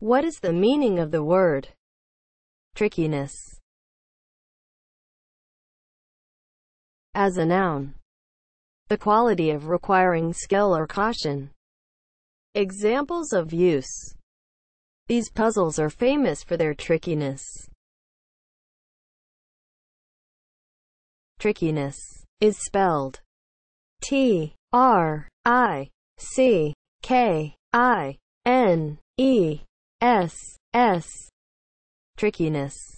What is the meaning of the word trickiness as a noun? The quality of requiring skill or caution. Examples of use. These puzzles are famous for their trickiness. Trickiness is spelled T R I C K I N E S S trickiness